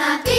나